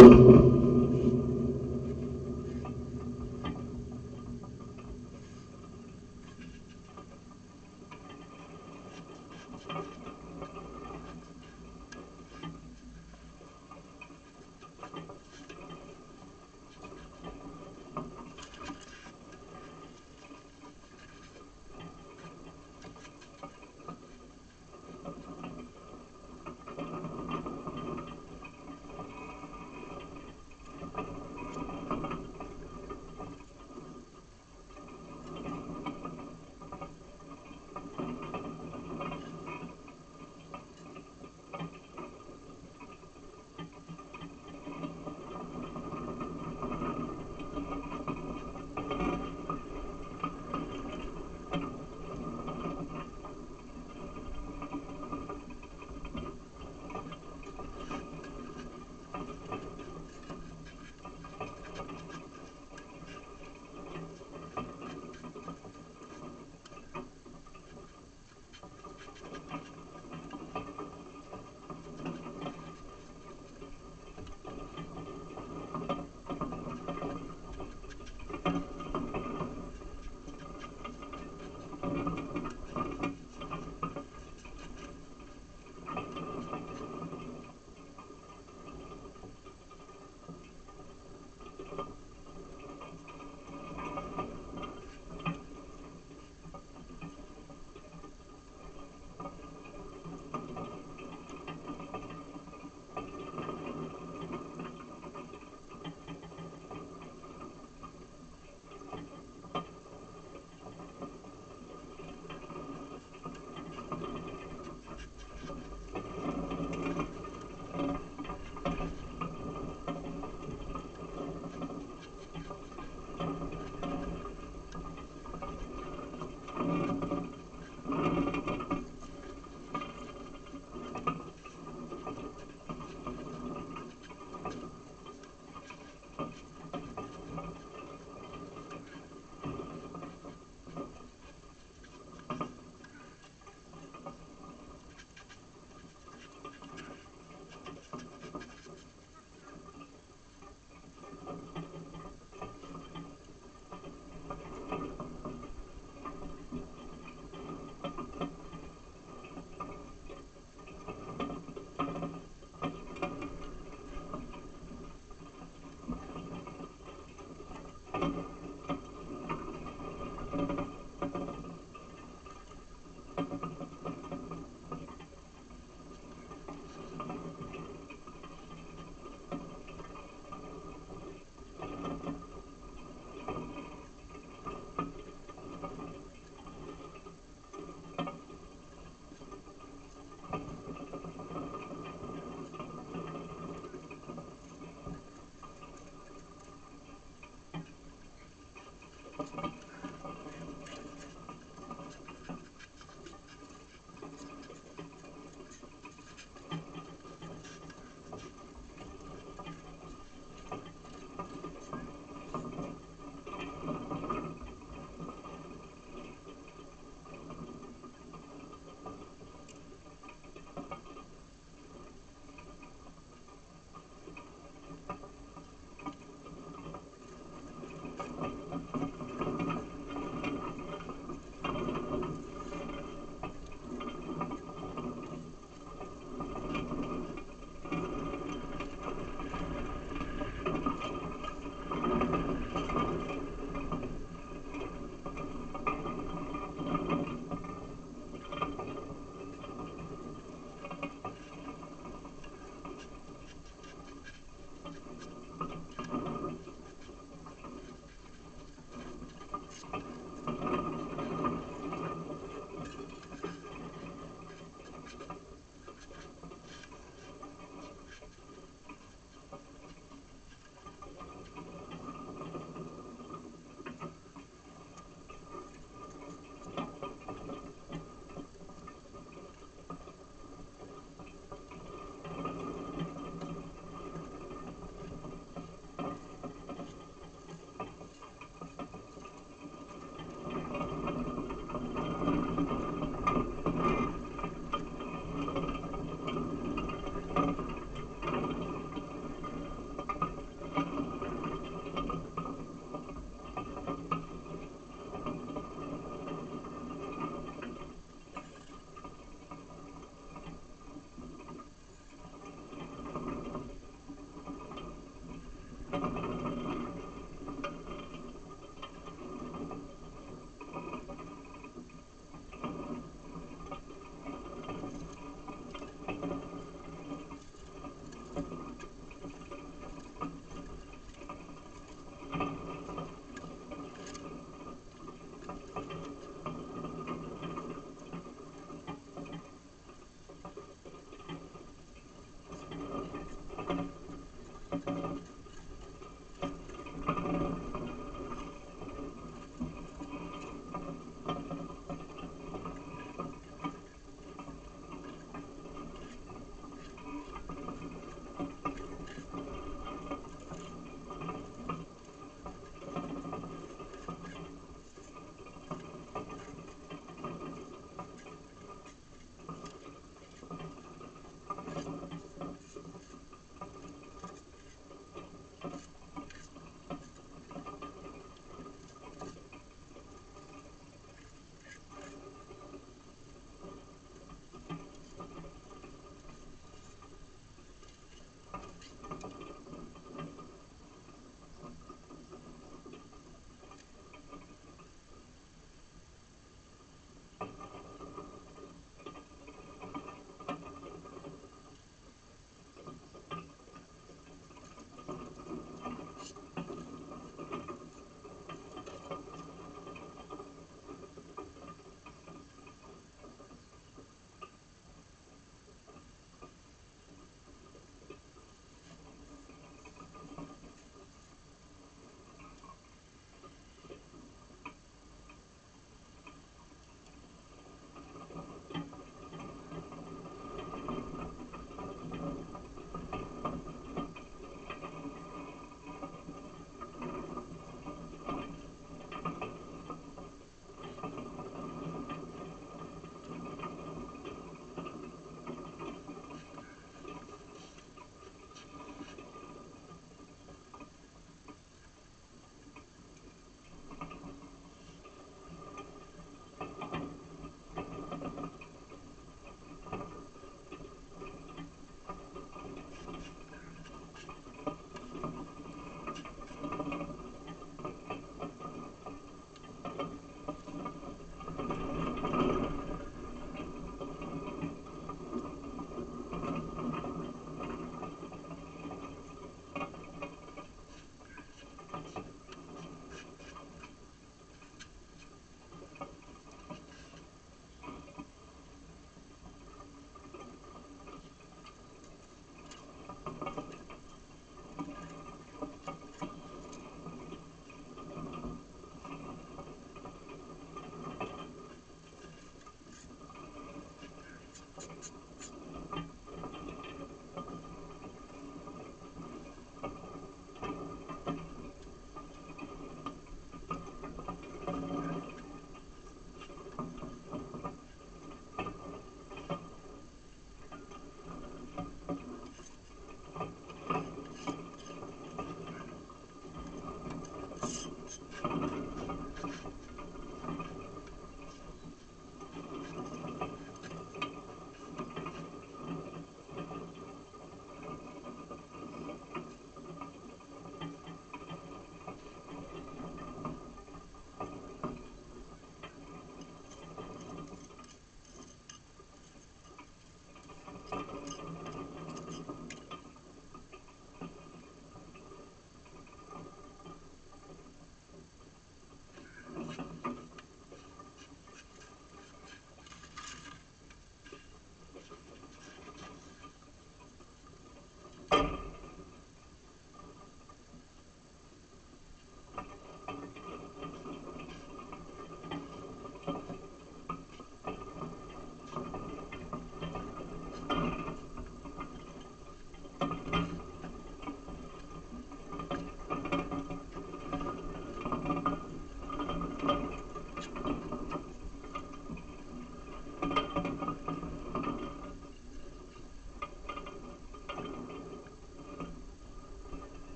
Absolut.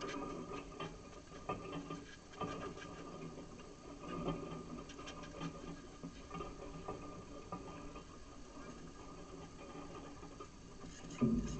Thank mm -hmm. you.